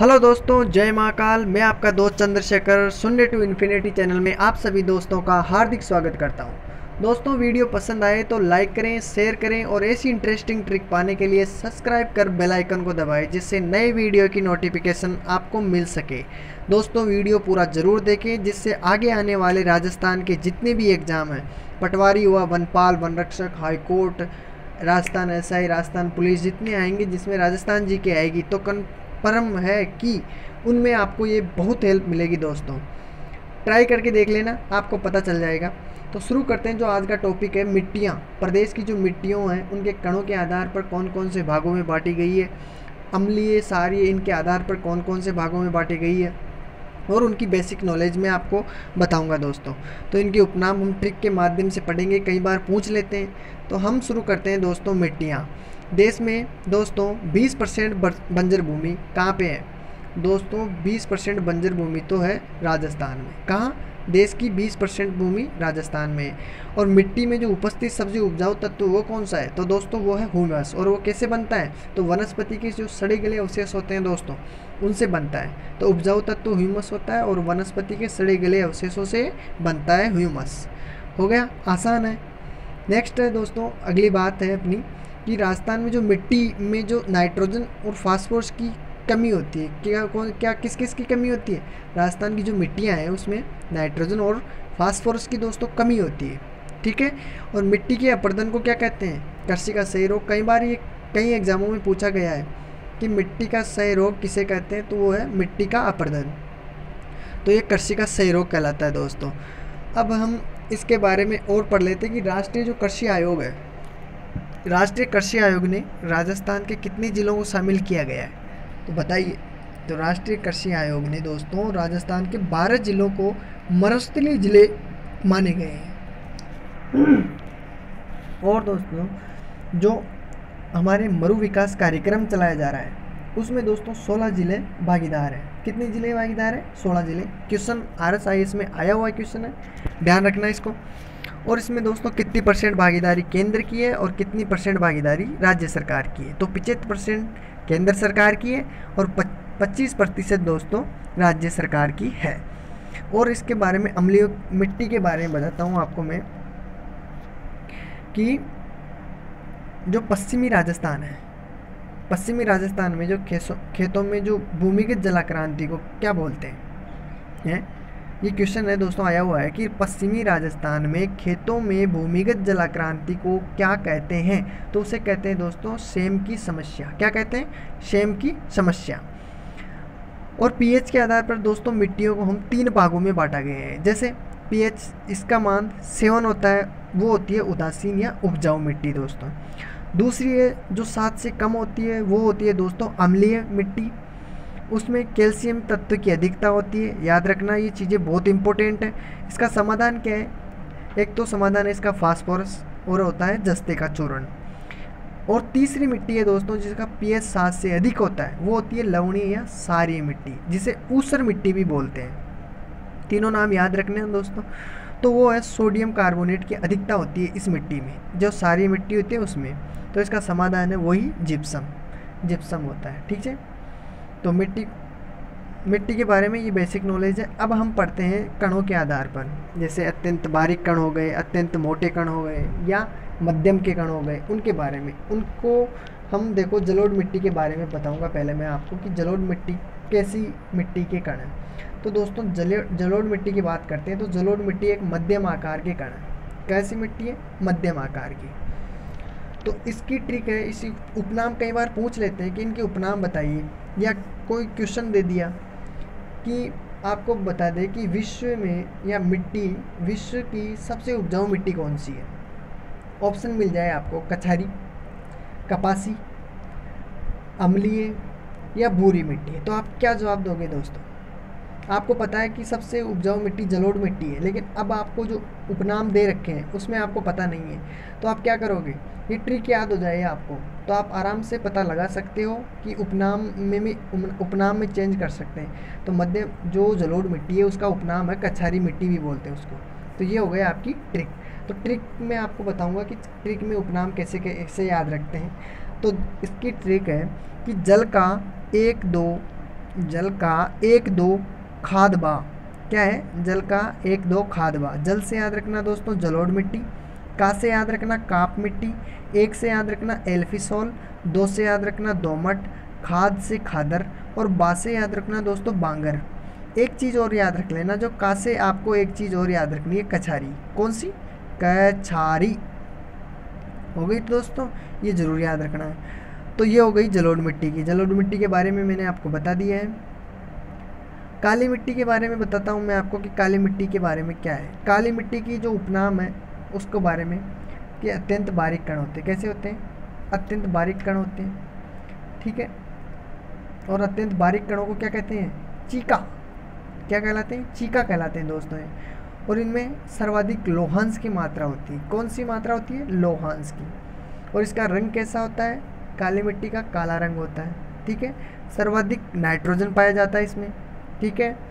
Hello दोस्तों, जय महाकाल। मैं आपका दोस्त चंद्रशेखर शून्य टू इन्फिनिटी चैनल में आप सभी दोस्तों का हार्दिक स्वागत करता हूँ। दोस्तों, वीडियो पसंद आए तो लाइक करें, शेयर करें और ऐसी इंटरेस्टिंग ट्रिक पाने के लिए सब्सक्राइब कर बेल आइकन को दबाएँ, जिससे नए वीडियो की नोटिफिकेशन आपको मिल सके। दोस्तों, वीडियो पूरा ज़रूर देखें, जिससे आगे आने वाले राजस्थान के जितने भी एग्ज़ाम हैं, पटवारी हुआ वनपाल वन रक्षक high court Rajasthan SI Rajasthan police जितने आएँगे, जिसमें राजस्थान जी के आएगी तो कन परम है कि उनमें आपको ये बहुत हेल्प मिलेगी दोस्तों। ट्राई करके देख लेना, आपको पता चल जाएगा। तो शुरू करते हैं जो आज का टॉपिक है, मिट्टियाँ। प्रदेश की जो मिट्टियों हैं, उनके कणों के आधार पर कौन कौन से भागों में बांटी गई है? अम्लीय सारी इनके आधार पर कौन कौन से भागों में बांटी गई है? और उनकी बेसिक नॉलेज मैं आपको बताऊँगा दोस्तों। तो इनके उपनाम हम ट्रिक के माध्यम से पढ़ेंगे, कई बार पूछ लेते हैं। तो हम शुरू करते हैं दोस्तों मिट्टियाँ। देश में दोस्तों 20 परसेंट बंजर भूमि कहाँ पे है? दोस्तों 20 परसेंट बंजर भूमि तो है राजस्थान में। कहाँ? देश की 20 परसेंट भूमि राजस्थान में है। और मिट्टी में जो उपस्थित सबसे उपजाऊ तत्व वो कौन सा है? तो दोस्तों, वो है ह्यूमस और वो कैसे बनता है? तो वनस्पति के जो सड़े गले अवशेष होते हैं दोस्तों, उनसे बनता है। तो उपजाऊ तत्व ह्यूमस होता है और वनस्पति के सड़े गले अवशेषों से बनता है ह्यूमस। हो गया? आसान है। नेक्स्ट है दोस्तों, अगली बात है अपनी। कि राजस्थान में जो मिट्टी में जो नाइट्रोजन और फास्फोरस की कमी होती है, क्या कौन, क्या, किस किस की कमी होती है? राजस्थान की जो मिट्टियाँ हैं, उसमें नाइट्रोजन और फास्फोरस की दोस्तों कमी होती है, ठीक है? और मिट्टी के अपर्दन को क्या कहते हैं? कृषि का सही रोग, कई बार ये, कई एग्जामों में पूछा गया है कि मिट्टी का सही रोग किसे कहते हैं? तो वो है मिट्टी का अपर्दन। तो ये कृषि का सही रोग कहलाता है दोस्तों। अब हम इसके बारे में और पढ़ लेते हैं कि राष्ट्रीय जो कृषि आयोग है राष्ट्रीय कृषि आयोग ने राजस्थान के कितने ज़िलों को शामिल किया गया है? तो बताइए। तो राष्ट्रीय कृषि आयोग ने दोस्तों राजस्थान के 12 ज़िलों को मरुस्थलीय ज़िले माने गए हैं। और दोस्तों, जो हमारे मरु विकास कार्यक्रम चलाया जा रहा है, उसमें दोस्तों 16 ज़िले भागीदार हैं। कितने ज़िले भागीदार हैं? 16 ज़िले। Question R S I S में आया हुआ क्वेश्चन है। ध्यान रखना इसको। और इसमें दोस्तों कितनी परसेंट भागीदारी केंद्र की है और कितनी परसेंट भागीदारी राज्य सरकार की है? तो पचहत्तर परसेंट केंद्र सरकार की है और पच्चीस प्रतिशत दोस्तों राज्य सरकार की है। और इसके बारे में अम्लीय मिट्टी के बारे में बताता हूँ आपको मैं कि जो पश्चिमी राजस्थान है, पश्चिमी राजस्थान में जो खेतों में जो भूमिगत जलाक्रांति को क्या बोलते हैं? है? ये क्वेश्चन है दोस्तों, आया हुआ है कि पश्चिमी राजस्थान में खेतों में भूमिगत जलाक्रांति को क्या कहते हैं? तो उसे कहते हैं दोस्तों सेम की समस्या। क्या कहते हैं? सेम की समस्या। और पीएच के आधार पर दोस्तों, मिट्टियों को हम तीन भागों में बांटा गया है। जैसे पीएच, इसका मान सेवन होता है, वो होती है उदासीन या उपजाऊ मिट्टी दोस्तों। दूसरी है, जो सात से कम होती है, वो होती है दोस्तों, अम्लीय मिट्टी। उसमें कैल्शियम तत्व की अधिकता होती है। याद रखना, ये चीज़ें बहुत इंपॉर्टेंट है। इसका समाधान क्या है? एक तो समाधान है इसका फास्फोरस और होता है जस्ते का चूर्ण। और तीसरी मिट्टी है दोस्तों, जिसका पी एच सात से अधिक होता है, वो होती है लवणीय या सारी मिट्टी, जिसे ऊसर मिट्टी भी बोलते हैं। तीनों नाम याद रखने हैं दोस्तों। तो वो है सोडियम कार्बोनेट की अधिकता होती है इस मिट्टी में। जो सारी मिट्टी होती है उसमें। तो इसका समाधान है वही जिप्सम जिप्सम होता है, ठीक है? तो मिट्टी मिट्टी के बारे में ये बेसिक नॉलेज है। अब हम पढ़ते हैं कणों के आधार पर। जैसे अत्यंत बारीक कण हो गए, अत्यंत मोटे कण हो गए, या मध्यम के कण हो गए, उनके बारे में। उनको हम देखो जलोढ़ मिट्टी के बारे में बताऊँगा पहले मैं आपको कि जलोढ़ मिट्टी कैसी मिट्टी के कण हैं। तो दोस्तों, जले, जलोढ़ मिट्टी की बात करते हैं तो जलोढ़ मिट्टी एक मध्यम आकार के कण है। कैसी मिट्टी है? मध्यम आकार की। तो इसकी ट्रिक है, इसी उपनाम कई बार पूछ लेते हैं कि इनके उपनाम बताइए। या कोई क्वेश्चन दे दिया कि आपको बता दें कि विश्व में या मिट्टी, विश्व की सबसे उपजाऊ मिट्टी कौन सी है? ऑप्शन मिल जाए आपको, कछारी, कपासी, अम्लीय या भूरी मिट्टी तो आप क्या जवाब दोगे दोस्तों? आपको पता है कि सबसे उपजाऊ मिट्टी जलोढ़ मिट्टी है, लेकिन अब आपको जो उपनाम दे रखे हैं, उसमें आपको पता नहीं है। तो आप क्या करोगे? ये ट्रिक याद हो जाए आपको। तो आप आराम से पता लगा सकते हो कि उपनाम में भी उपनाम में चेंज कर सकते हैं। तो मध्य, जो जलोढ़ मिट्टी है, उसका उपनाम है, कछारी मिट्टी भी बोलते हैं उसको। तो ये हो गया आपकी ट्रिक तो ट्रिक में आपको बताऊँगा कि ट्रिक में उपनाम कैसे कैसे याद रखते हैं। तो इसकी ट्रिक है कि जल का एक दो, जल का एक दो खाद बा। क्या है? जल का एक दो खाद बा। जल से याद रखना दोस्तों, जलोढ़ मिट्टी। का से याद रखना काप मिट्टी, एक से याद रखना एल्फिसोल, दो से याद रखना दोमट, खाद से खादर और बा से याद रखना दोस्तों बांगर। एक चीज़ और याद रख लेना जो का से आपको एक चीज़ और याद रखनी है, कछारी। कौन सी? कछारी। हो गई दोस्तों, ये ज़रूर याद रखना है। तो ये हो गई जलोढ़ मिट्टी की। जलोढ़ मिट्टी के बारे में मैंने आपको बता दिया है। काली मिट्टी के बारे में बताता हूँ मैं आपको कि काली मिट्टी के बारे में क्या है। काली मिट्टी की जो उपनाम है उसको बारे में कि अत्यंत बारीक कण होते हैं। कैसे होते हैं? अत्यंत बारीक कण होते हैं। ठीक है? और अत्यंत बारीक कणों को क्या कहते हैं? चीका। क्या कहलाते हैं? चीका कहलाते हैं दोस्तों ये। और इनमें सर्वाधिक लोहांश की मात्रा होती है। कौन सी मात्रा होती है? लोहांश की। और इसका रंग कैसा होता है? काली मिट्टी का काला रंग होता है। ठीक है? सर्वाधिक नाइट्रोजन पाया जाता है इसमें। ठीक है?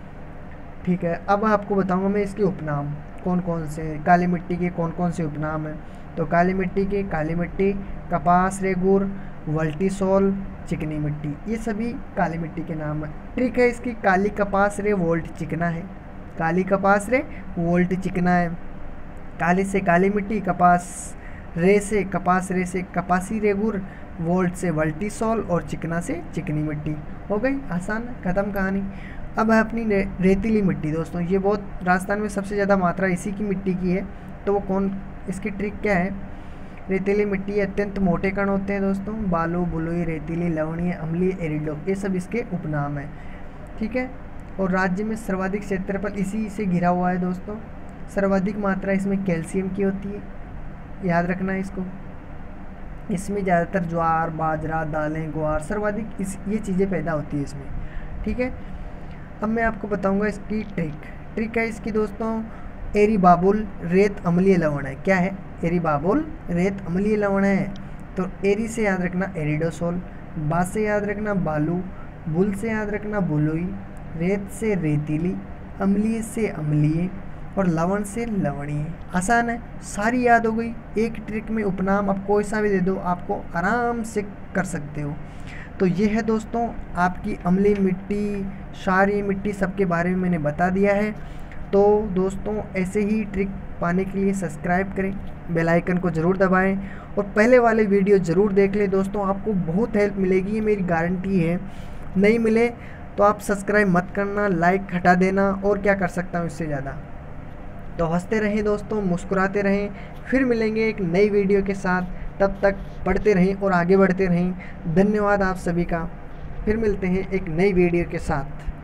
ठीक है, अब आपको बताऊँगा मैं इसके उपनाम कौन कौन से काली मिट्टी के कौन कौन से उपनाम हैं। तो काली मिट्टी के, काली मिट्टी, कपास, रेगुर वल्टीसोल चिकनी मिट्टी, ये सभी काली मिट्टी के नाम हैं। ट्रिक है, इसकी काली कपास रे, वोल्ट चिकना है। काली कपास रे, वोल्ट चिकना है। काली से काली मिट्टी, कपास रे से, कपास रे से कपासी रेगुर, वोल्ट से वल्टीसोल और चिकना से चिकनी मिट्टी। हो गई आसान, ख़त्म कहानी। अब है अपनी रेतीली मिट्टी दोस्तों, ये बहुत राजस्थान में सबसे ज़्यादा मात्रा इसी की मिट्टी की है। तो वो कौन, इसकी ट्रिक क्या है? रेतीली मिट्टी अत्यंत मोटे कण होते हैं दोस्तों, बालू, बुलोई, रेतीली, लवणीय, अम्लीय, एरिडो, ये सब इसके उपनाम हैं, ठीक है? और राज्य में सर्वाधिक क्षेत्रफल इसी से घिरा हुआ है दोस्तों, सर्वाधिक मात्रा इसमें कैल्शियम की होती है, याद रखना है इसको। इसमें ज़्यादातर ज्वार, बाजरा, दालें, ग्वार, सर्वाधिक इस, ये चीज़ें पैदा होती है इसमें, ठीक है? अब मैं आपको बताऊँगा इसकी ट्रिक ट्रिक है इसकी दोस्तों एरी बाबुल रेत अम्लीय लवण है. क्या है? एरी बाबुल रेत अम्लीय लवण है. तो एरी से याद रखना एरिडोसोल बा से याद रखना बालू, बुल से याद रखना बुलोई, रेत से रेतीली, अम्लीय से अम्लीय और लवण से लवणीय. आसान है, सारी याद हो गई. एक ट्रिक में उपनाम, आप कोई सा भी दे दो, आपको आराम से कर सकते हो. तो ये है दोस्तों, आपकी अम्ली मिट्टी, क्षारीय मिट्टी सबके बारे में मैंने बता दिया है। तो दोस्तों, ऐसे ही ट्रिक पाने के लिए सब्सक्राइब करें, बेल आइकन को ज़रूर दबाएँ और पहले वाले वीडियो ज़रूर देख लें। दोस्तों, आपको बहुत हेल्प मिलेगी, ये मेरी गारंटी है। नहीं मिले तो आप सब्सक्राइब मत करना, लाइक हटा देना और क्या कर सकता हूँ इससे ज़्यादा। तो हँसते रहें दोस्तों, मुस्कुराते रहें, फिर मिलेंगे एक नई वीडियो के साथ। तब तक पढ़ते रहें और आगे बढ़ते रहें। धन्यवाद आप सभी का। फिर मिलते हैं एक नई वीडियो के साथ।